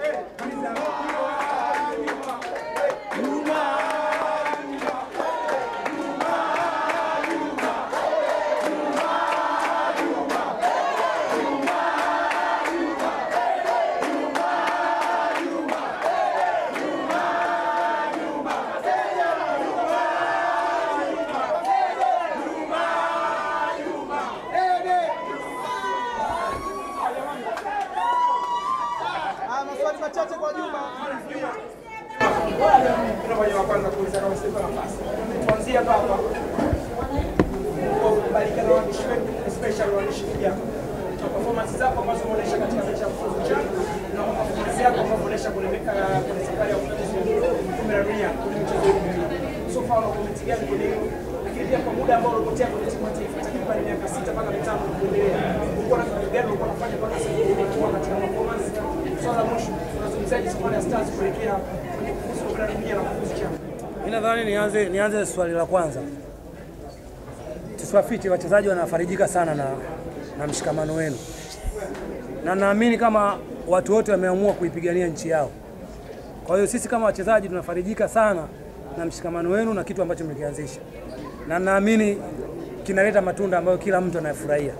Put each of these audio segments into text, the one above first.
Hey, please, maswali machache kwa Juma. Tuanzia wa kwanza kuuliza kama sipa nafasi. Tuanzie hapa hapa. Kwa kubalika na waandishi wetu, especially waandishi vijana. Kwa performance zako ambazo umeonyesha katika mechi ya kufuzu CHAN na kwa performance yako ambazo umeonyesha kwenye meka kwenye safari ya kufuzu kombe la dunia kwenye michezo. So far una comment gani kwenye hiyo Lakini pia kwa muda ambao ulipotea kwenye timu ya taifa takriban miaka sita mpaka mitano kuendelea. Ulikuwa na kitu gani ulikuwa unafanya mpaka sasa hivi katika performance? CHAN? Mimi nadhani nianze nianze swali la kwanza. Tusiwafiche, wachezaji wanafarijika sana na, na mshikamano wenu, na naamini kama watu wote wameamua kuipigania nchi yao. Kwa hiyo sisi kama wachezaji tunafarijika sana na mshikamano wenu na kitu ambacho mmekianzisha, na naamini kinaleta matunda ambayo kila mtu anayefurahia.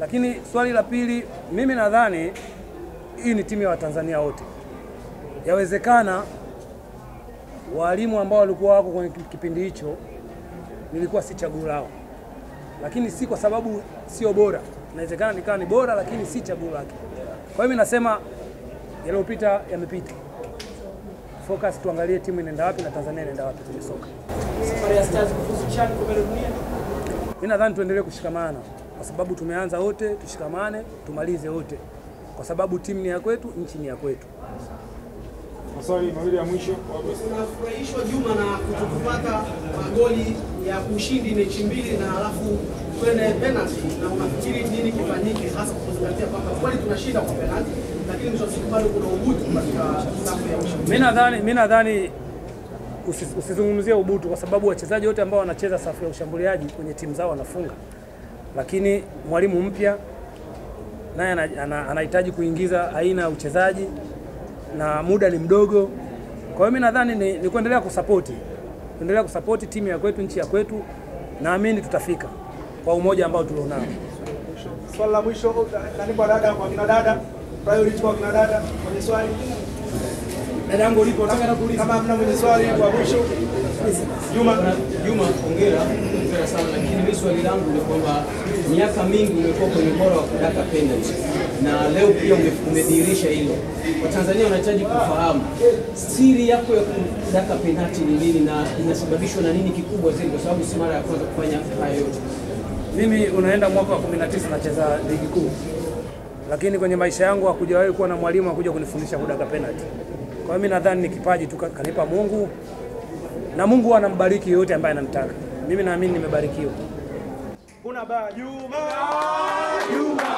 Lakini swali la pili, mimi nadhani hii ni timu ya Watanzania wote. Yawezekana walimu ambao walikuwa wako kwenye kipindi hicho nilikuwa si chaguo lao, lakini si kwa sababu sio bora. Inawezekana nikawa ni bora, lakini si chaguo lake. Kwa hiyo mimi nasema yaliyopita yamepita. Focus, tuangalie timu inaenda wapi na Tanzania inaenda wapi kwenye soka. Mimi nadhani tuendelee kushikamana kwa sababu tumeanza wote, tushikamane, tumalize wote, kwa sababu timu ni ya kwetu, nchi ni ya kwetu. Maswali mawili ya mwisho. Unafurahishwa Juma na kutokupata magoli ya ushindi mechi mbili na alafu kwenda penalty, na unafikiri nini kifanyike hasa kuzingatia kwamba kweli tunashinda kwa penalty, lakini mwisho siku bado kuna ubutu katika safu ya ushindi. Mimi nadhani mimi nadhani usizungumzie ubutu kwa sababu wachezaji wote ambao wanacheza safu ya ushambuliaji kwenye timu zao wanafunga, lakini mwalimu mpya naye ana- ana- anahitaji kuingiza aina ya uchezaji na muda ni mdogo. Kwa hiyo mimi nadhani ni, ni kuendelea kusapoti kuendelea kusapoti timu ya kwetu, nchi ya kwetu. Naamini tutafika kwa umoja ambao tulionao. Swali la mwisho nani kwa dada kwa kina dada. Priority kwa kina dada kwenye swali. Dadangu lipo ulipo nataka kuuliza kama hamna mwenye swali kwa mwisho. Juma Juma, hongera, hongera sana, lakini mimi swali langu ni kwamba miaka mingi umekuwa kwenye bora wa kudaka penalty na leo pia ume- umedhihirisha hilo. Watanzania wanahitaji kufahamu siri yako ya kudaka penalty ni nini na inasababishwa na nini kikubwa zaidi, kwa sababu si mara ya kwanza kufanya haya yote. Mimi unaenda mwaka wa 19 nacheza ligi kuu, lakini kwenye maisha yangu hakujawahi kuwa na mwalimu akuja kunifundisha kudaka penalty. Kwa hiyo mimi nadhani ni kipaji tu kanipa Mungu, na Mungu anambariki yoyote ambaye anamtaka. Mimi naamini nimebarikiwa. kuna ba Juma Juma